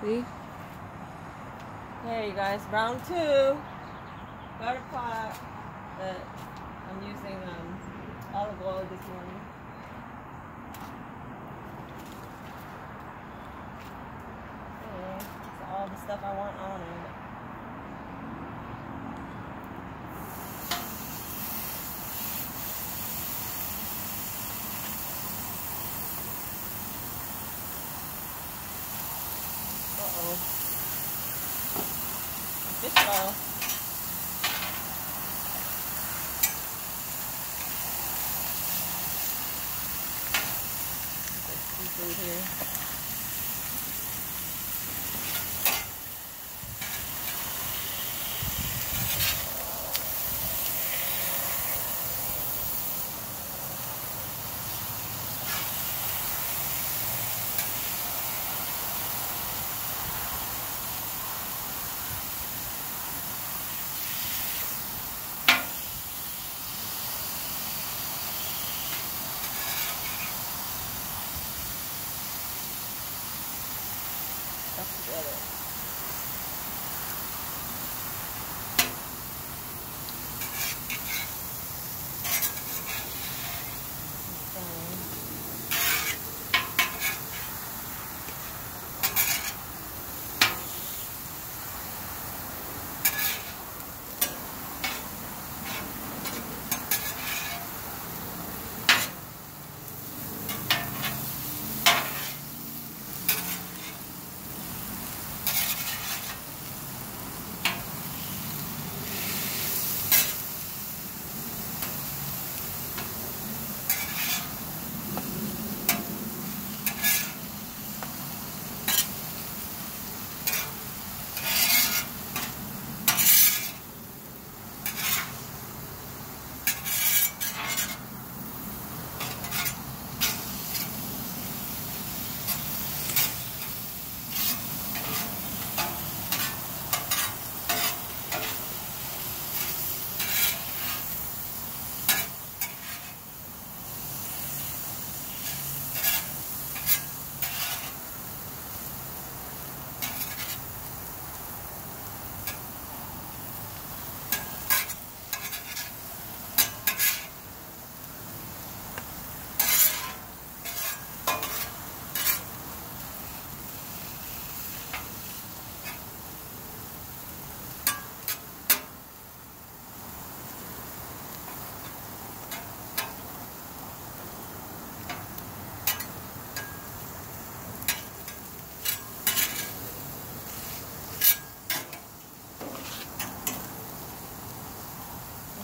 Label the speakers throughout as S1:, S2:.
S1: See? You guys, round two. Butter pot that I'm using um, olive oil this morning. Okay, that's all the stuff I want on it. Fish ball. Here.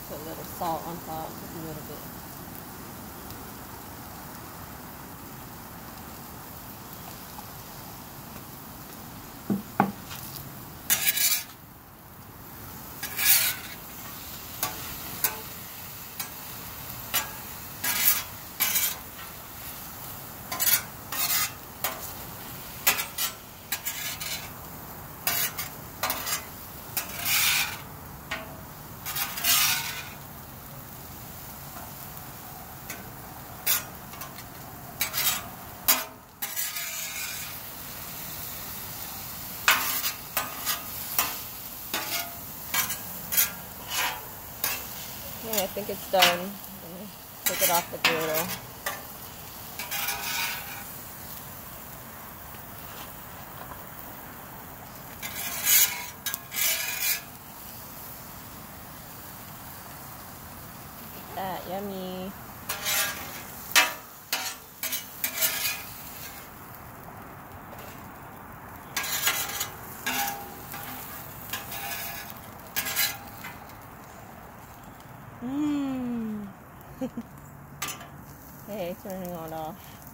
S1: Put a little salt on top, just a little bit. Okay, I think it's done. Take it off the griddle. That yummy. hey, turning on off.